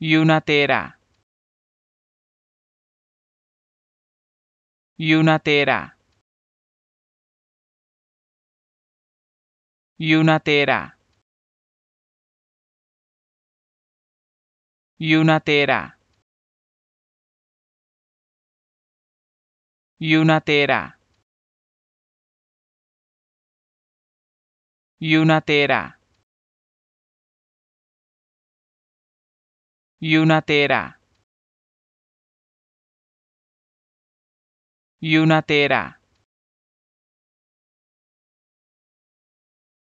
y una tera. Y una tera. Y una tera. Y una tera. Y una tera. Y una tera. y una tera. Y una tera.